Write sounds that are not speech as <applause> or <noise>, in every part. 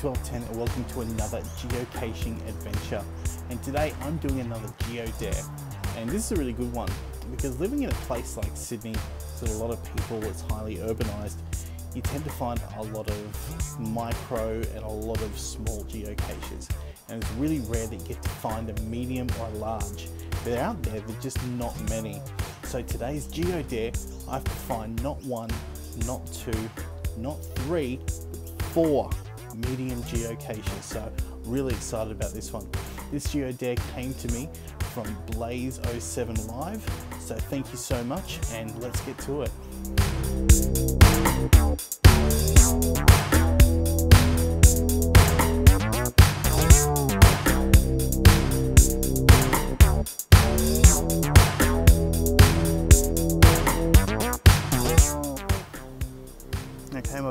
G1210 and welcome to another geocaching adventure. And today I'm doing another Geo Dare. And this is a really good one because living in a place like Sydney, with a lot of people, it's highly urbanized, you tend to find a lot of micro and a lot of small geocaches. And it's really rare that you get to find a medium or a large. They're out there, they're just not many. So today's Geo Dare, I have to find not one, not two, not three, four medium geocaches. So really excited about this one. This GeoDare came to me from Blaze07 Live. So thank you so much and let's get to it.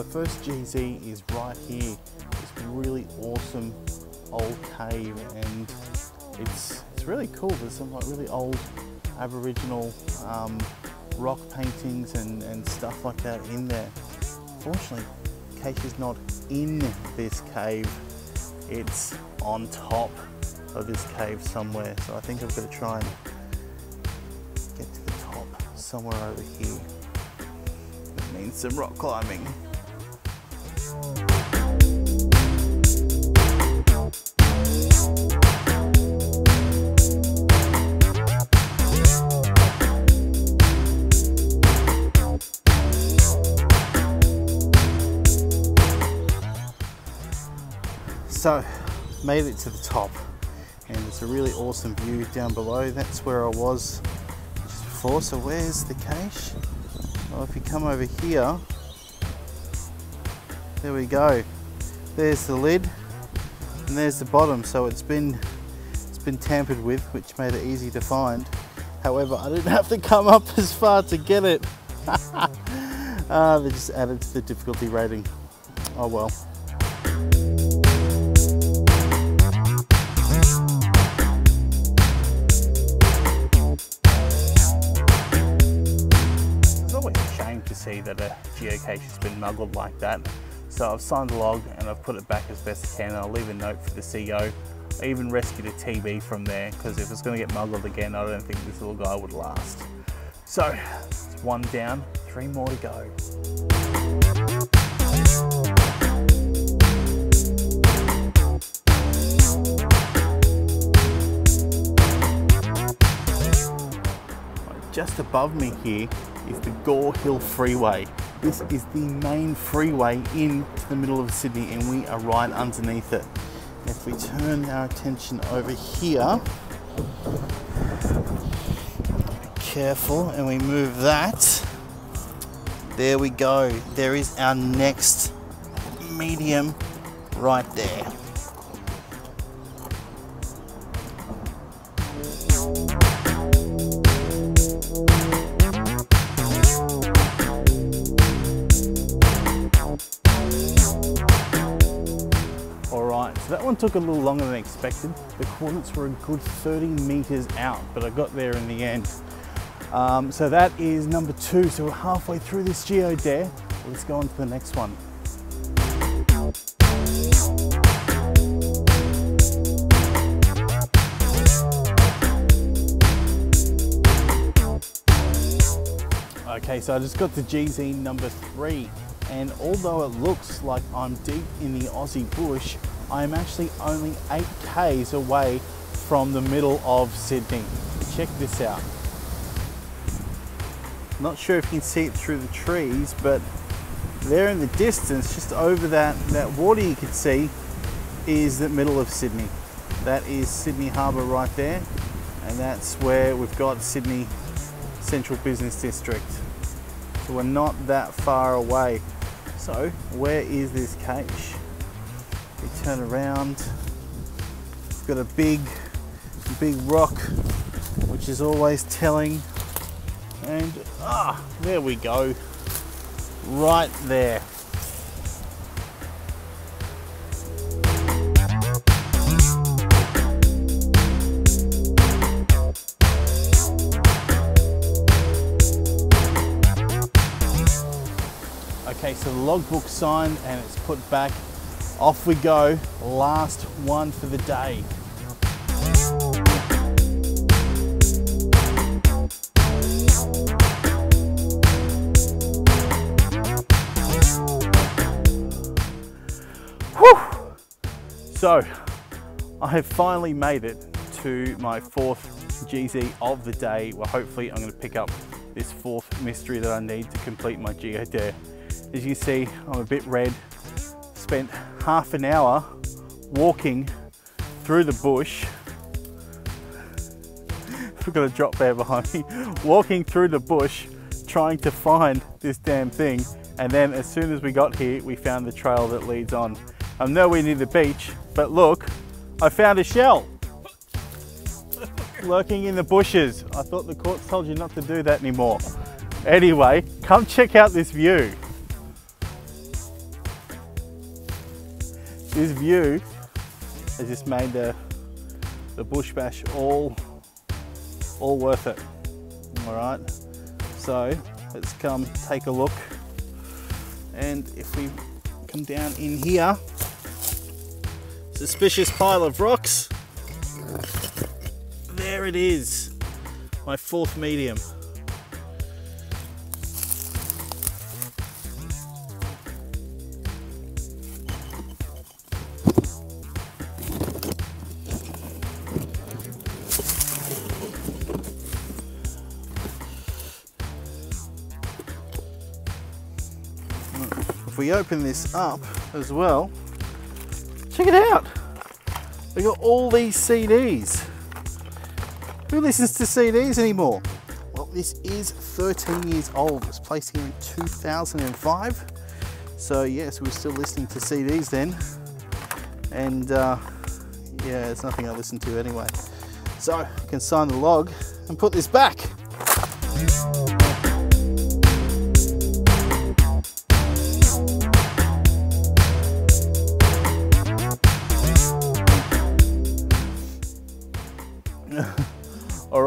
First GZ is right here. This really awesome old cave and it's it's really cool. There's some like really old Aboriginal um, rock paintings and, and stuff like that in there. Fortunately, Cache is not in this cave. It's on top of this cave somewhere. So I think I've got to try and get to the top somewhere over here. It means some rock climbing. So, made it to the top and it's a really awesome view down below. That's where I was just before. So where's the cache? Well, if you come over here, there we go. There's the lid and there's the bottom. So it's been it's been tampered with, which made it easy to find. However, I didn't <laughs> have to come up as far to get it. uh, <laughs> they just added to the difficulty rating. Oh well. See that a geocache has been muggled like that. So I've signed the log and I've put it back as best I can. I'll leave a note for the CO. I even rescued a TB from there because if it's going to get muggled again, I don't think this little guy would last. So, it's one down, three more to go. Just above me here is the Gore Hill Freeway. This is the main freeway into the middle of Sydney and we are right underneath it. If we turn our attention over here, careful, and we move that, there we go. There is our next medium right there. That one took a little longer than expected. The coordinates were a good 30 meters out, but I got there in the end. Um, so that is number two. So we're halfway through this Geo Dare. Let's go on to the next one. Okay, so I just got to GZ number three, and although it looks like I'm deep in the Aussie bush, I'm actually only 8 Ks away from the middle of Sydney. Check this out. Not sure if you can see it through the trees, but there in the distance, just over that, that water you can see, is the middle of Sydney. That is Sydney Harbour right there, and that's where we've got Sydney Central Business District. So we're not that far away. So where is this cache? Turn around. It's got a big, big rock, which is always telling. And ah, there we go. Right there. Okay, so the logbook signed and it's put back Off we go, last one for the day. Whew. So, I have finally made it to my fourth GZ of the day. Well, hopefully I'm going to pick up this fourth mystery that I need to complete my Geo Dare. As you see, I'm a bit red. Spent half an hour walking through the bush. <laughs> We've got a drop bear behind me. Walking through the bush, trying to find this damn thing. And then as soon as we got here, we found the trail that leads on. I'm nowhere near the beach, but look, I found a shell lurking in the bushes. I thought the courts told you not to do that anymore. Anyway, come check out this view. This view has just made the, the bush bash all, all worth it. All right, so let's come take a look. And if we come down in here, suspicious pile of rocks. There it is, my fourth medium. We open this up as well, check it out. We got all these CDs. Who listens to CDs anymore? Well, this is 13 years old. It was placed here in 2005. So yes, we are still listening to CDs then. And uh, yeah, it's nothing I listen to anyway. So I can sign the log and put this back.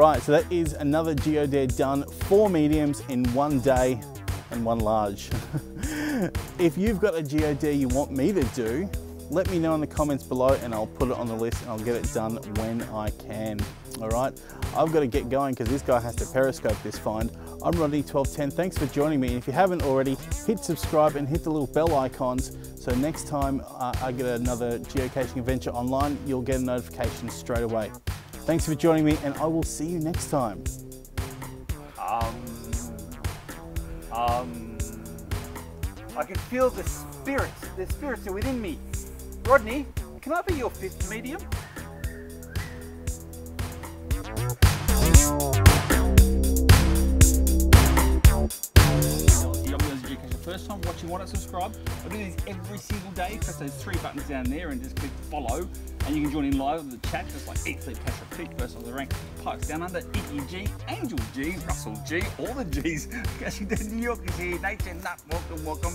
Right, so that is another GeoDare done, four mediums in one day and one large. <laughs> if you've got a GeoDare you want me to do, let me know in the comments below and I'll put it on the list and I'll get it done when I can. All right, I've got to get going because this guy has to periscope this find. I'm Rodney1210, thanks for joining me. And if you haven't already, hit subscribe and hit the little bell icons so next time uh, I get another geocaching adventure online, you'll get a notification straight away. Thanks for joining me, and I will see you next time. Um, um, I can feel the spirits. The spirits are within me. Rodney, can I be your fifth medium? First time watching, why not subscribe? I do these every single day. Press those three buttons down there and just click follow. And you can join in live with the chat, just like Eat, Sleep, Cache, Repeat, First on the Rank, Parks Down Under, Icky G, Angel G, Russell G, all the G's. <laughs> Washington, New York is here. Nature Nut, welcome, welcome.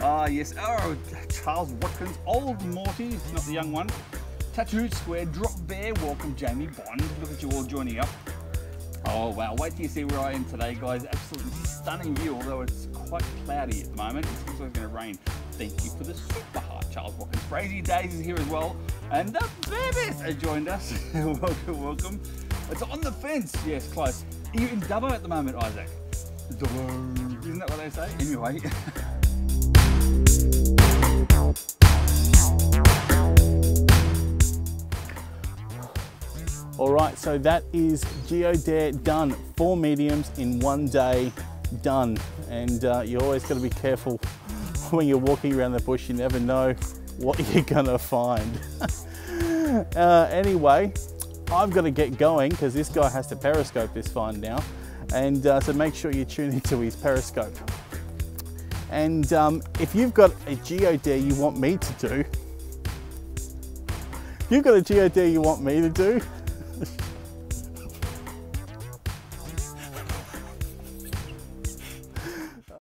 Ah, uh, yes. Oh, Charles Watkins, Old Morty, not the young one. Tattooed Square, Drop Bear, welcome Jamie Bond. Look at you all joining up. Oh wow, wait till you see where I am today guys. Absolutely stunning view, although it's quite cloudy at the moment. It seems like it's going to rain. Thank you for the super hot Charles Watkins. Crazy Days is here as well. And the babies have joined us. <laughs> welcome, welcome. It's on the fence. Yes, close. Are you in Dubbo at the moment, Isaac? Dubbo. Isn't that what they say? Anyway. <laughs> All right, so that is GeoDare done. Four mediums in one day, done. And uh, you always got to be careful <laughs> when you're walking around the bush. You never know what <laughs> you're gonna find. <laughs> uh, anyway, I've got to get going because this guy has to periscope this find now. And uh, so make sure you tune into his periscope. And um, if you've got a GeoDare you want me to do, you've got a GeoDare you want me to do,